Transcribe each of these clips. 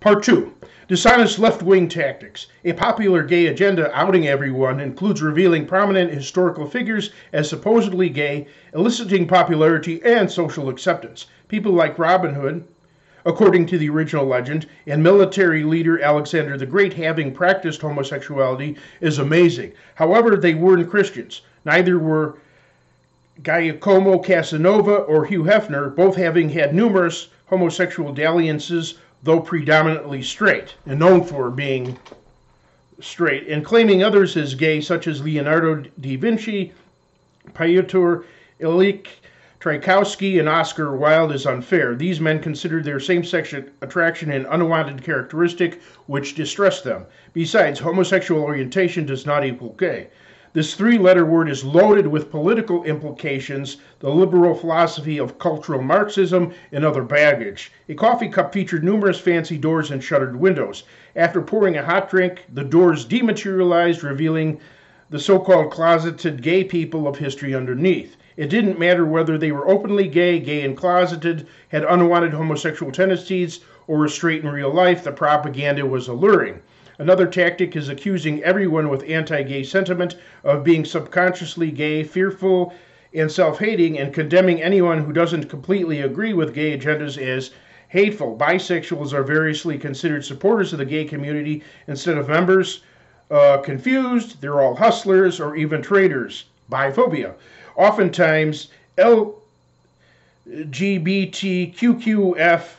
Part 2 Dishonest left wing tactics. A popular gay agenda outing everyone includes revealing prominent historical figures as supposedly gay, eliciting popularity and social acceptance. People like Robin Hood, according to the original legend, and military leader Alexander the Great having practiced homosexuality is amazing. However, they weren't Christians. Neither were Giacomo Casanova or Hugh Hefner, both having had numerous homosexual dalliances, though predominantly straight, and known for being straight, and claiming others as gay, such as Leonardo da Vinci, Piotr Ilyich Tchaikovsky, and Oscar Wilde, is unfair. These men considered their same sex attraction an unwanted characteristic which distressed them. Besides, homosexual orientation does not equal gay. This three letter word is loaded with political implications, the liberal philosophy of cultural Marxism, and other baggage. A coffee cup featured numerous fancy doors and shuttered windows. After pouring a hot drink, the doors dematerialized, revealing the so called closeted gay people of history underneath. It didn't matter whether they were openly gay, gay and closeted, had unwanted homosexual tendencies, or were straight in real life, the propaganda was alluring. Another tactic is accusing everyone with anti gay sentiment of being subconsciously gay, fearful, and self hating, and condemning anyone who doesn't completely agree with gay agendas as hateful. Bisexuals are variously considered supporters of the gay community instead of members. Uh, confused, they're all hustlers or even traitors. Biphobia. Oftentimes, LGBTQQF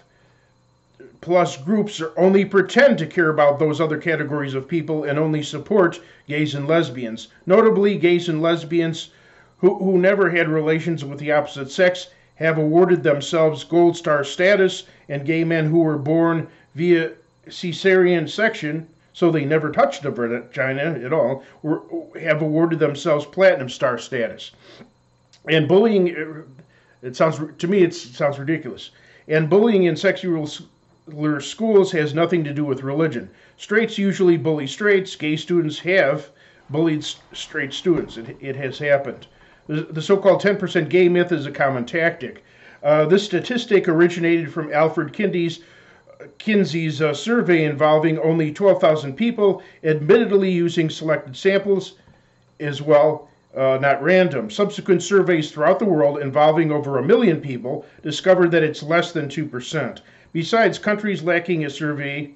plus groups only pretend to care about those other categories of people and only support gays and lesbians. Notably, gays and lesbians who, who never had relations with the opposite sex have awarded themselves gold star status, and gay men who were born via cesarean section, so they never touched a vagina at all, were, have awarded themselves platinum star status. And bullying, it sounds to me, it sounds ridiculous. And bullying in sexual schools has nothing to do with religion. Straights usually bully straights. Gay students have bullied straight students. It, it has happened. The, the so called 10% gay myth is a common tactic. Uh, this statistic originated from Alfred Kinsey's, Kinsey's uh, survey involving only 12,000 people, admittedly using selected samples as well, uh, not random. Subsequent surveys throughout the world involving over a million people discovered that it's less than 2%. Besides, countries lacking a survey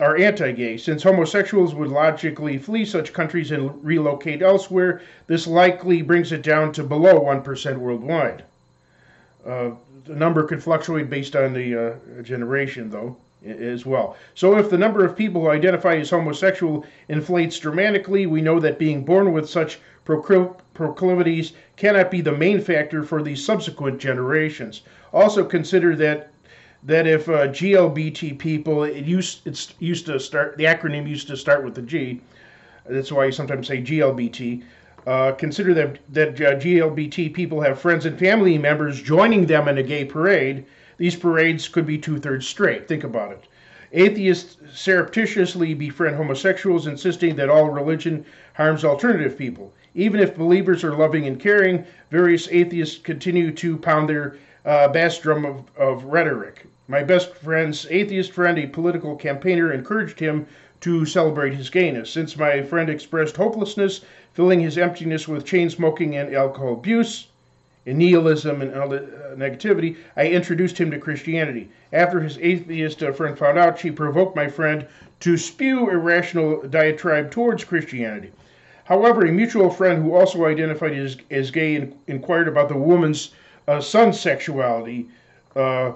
are anti gay. Since homosexuals would logically flee such countries and relocate elsewhere, this likely brings it down to below 1% worldwide. Uh, the number could fluctuate based on the uh, generation, though, as well. So, if the number of people who identify as homosexual inflates dramatically, we know that being born with such proclivities cannot be the main factor for the subsequent generations. Also, consider that that if uh, GLBT people, it used it's used to start the acronym used to start with the G. That's why you sometimes say GLBT. Uh, consider that that uh, GLBT people have friends and family members joining them in a gay parade. These parades could be two thirds straight. Think about it. Atheists surreptitiously befriend homosexuals, insisting that all religion harms alternative people. Even if believers are loving and caring, various atheists continue to pound their uh, bass drum of, of rhetoric. My best friend's atheist friend, a political campaigner, encouraged him to celebrate his gayness. Since my friend expressed hopelessness, filling his emptiness with chain smoking and alcohol abuse, and nihilism and uh, negativity, I introduced him to Christianity. After his atheist uh, friend found out, she provoked my friend to spew irrational diatribe towards Christianity. However, a mutual friend who also identified as, as gay in, inquired about the woman's uh, son's sexuality. Uh,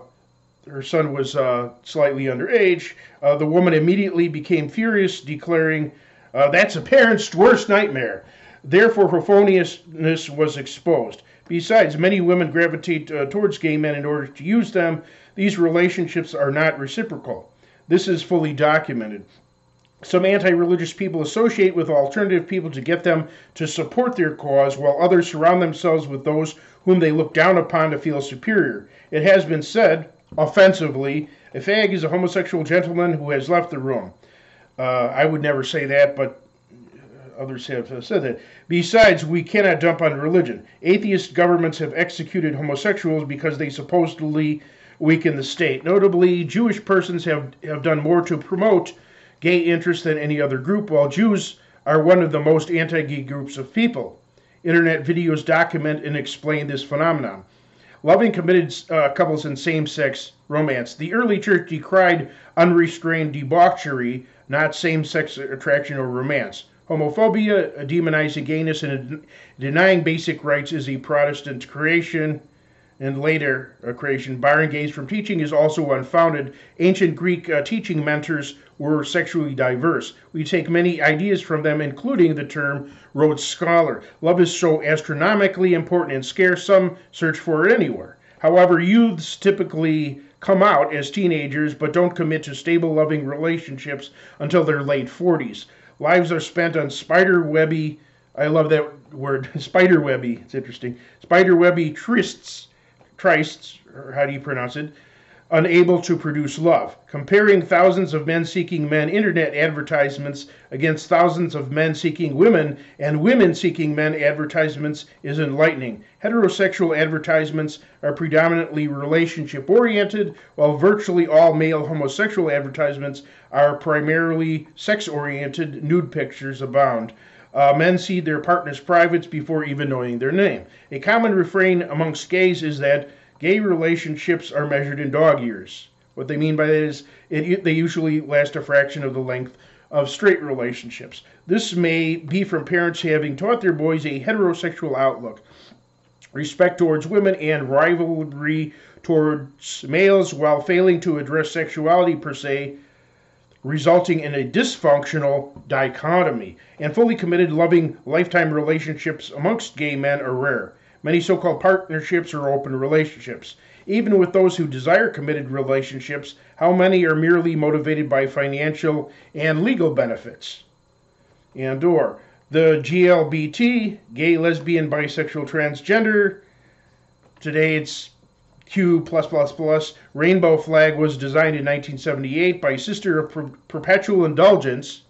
her son was uh, slightly underage, uh, the woman immediately became furious, declaring, uh, That's a parent's worst nightmare. Therefore, her phoniousness was exposed. Besides, many women gravitate uh, towards gay men in order to use them. These relationships are not reciprocal. This is fully documented. Some anti religious people associate with alternative people to get them to support their cause, while others surround themselves with those whom they look down upon to feel superior. It has been said, offensively. A fag is a homosexual gentleman who has left the room. Uh, I would never say that, but others have said that. Besides, we cannot dump on religion. Atheist governments have executed homosexuals because they supposedly weaken the state. Notably, Jewish persons have, have done more to promote gay interest than any other group, while Jews are one of the most anti gay groups of people. Internet videos document and explain this phenomenon. Loving committed uh, couples in same sex romance. The early church decried unrestrained debauchery, not same sex attraction or romance. Homophobia, demonizing gayness, and denying basic rights is a Protestant creation and later uh, creation. Barring gays from teaching is also unfounded. Ancient Greek uh, teaching mentors were sexually diverse. We take many ideas from them, including the term Rhodes Scholar. Love is so astronomically important and scarce, some search for it anywhere. However, youths typically come out as teenagers but don't commit to stable, loving relationships until their late 40s. Lives are spent on spider webby. I love that word, spider webby. It's interesting. Spider webby trysts, trysts, or how do you pronounce it? Unable to produce love. Comparing thousands of men seeking men internet advertisements against thousands of men seeking women and women seeking men advertisements is enlightening. Heterosexual advertisements are predominantly relationship oriented, while virtually all male homosexual advertisements are primarily sex oriented. Nude pictures abound. Uh, men see their partner's privates before even knowing their name. A common refrain amongst gays is that gay relationships are measured in dog years. What they mean by that is it, they usually last a fraction of the length of straight relationships. This may be from parents having taught their boys a heterosexual outlook, respect towards women, and rivalry towards males while failing to address sexuality per se, resulting in a dysfunctional dichotomy. And fully committed, loving, lifetime relationships amongst gay men are rare. Many so called partnerships are open relationships. Even with those who desire committed relationships, how many are merely motivated by financial and legal benefits? And or the GLBT, gay, lesbian, bisexual, transgender, today it's Q++, plus rainbow flag was designed in 1978 by Sister of per- Perpetual Indulgence,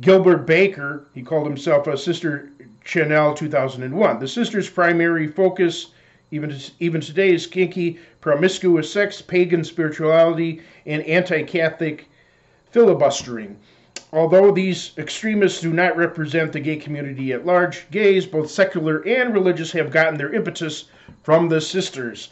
Gilbert Baker. He called himself a Sister Chanel 2001. The sisters' primary focus, even, even today, is kinky, promiscuous sex, pagan spirituality, and anti Catholic filibustering. Although these extremists do not represent the gay community at large, gays, both secular and religious, have gotten their impetus from the sisters.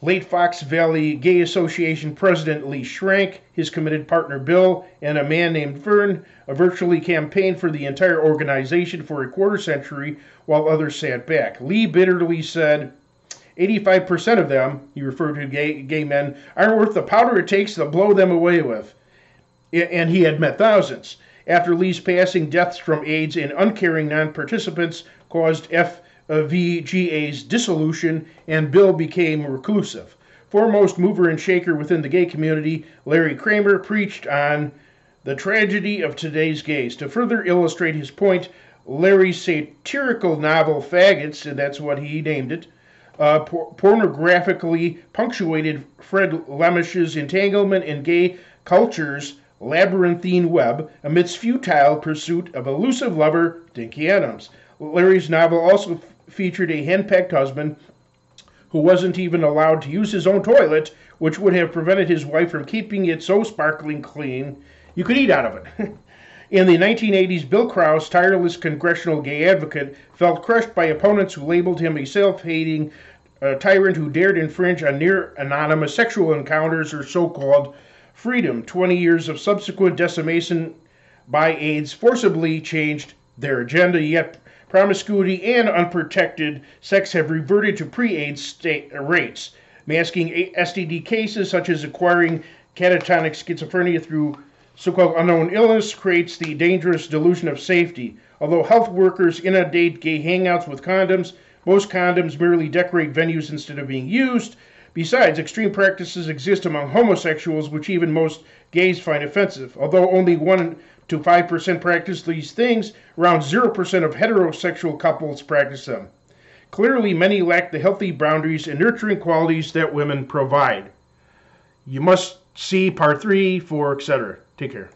Late Fox Valley Gay Association President Lee Shrank, his committed partner Bill, and a man named Vern virtually campaigned for the entire organization for a quarter century while others sat back. Lee bitterly said, 85% of them, he referred to gay, gay men, aren't worth the powder it takes to blow them away with. And he had met thousands. After Lee's passing, deaths from AIDS and uncaring non participants caused FVGA's dissolution, and Bill became reclusive. Foremost mover and shaker within the gay community, Larry Kramer preached on the tragedy of today's gays. To further illustrate his point, Larry's satirical novel Faggots, and that's what he named it, uh, por- pornographically punctuated Fred Lemish's entanglement in gay culture's labyrinthine web amidst futile pursuit of elusive lover Dinky Adams. Larry's novel also featured a henpecked husband who wasn't even allowed to use his own toilet, which would have prevented his wife from keeping it so sparkling clean you could eat out of it. In the 1980s, Bill Kraus, tireless congressional gay advocate, felt crushed by opponents who labeled him a self hating uh, tyrant who dared infringe on near anonymous sexual encounters or so called freedom. 20 years of subsequent decimation by AIDS forcibly changed their agenda, yet promiscuity, and unprotected sex have reverted to pre-AIDS rates, masking STD cases such as acquiring catatonic schizophrenia through so-called unknown illness creates the dangerous delusion of safety. Although health workers inundate gay hangouts with condoms, most condoms merely decorate venues instead of being used. Besides, extreme practices exist among homosexuals, which even most gays find offensive. Although only one to 5% practice these things, around 0% of heterosexual couples practice them. Clearly, many lack the healthy boundaries and nurturing qualities that women provide. You must see part three for etc. Take care.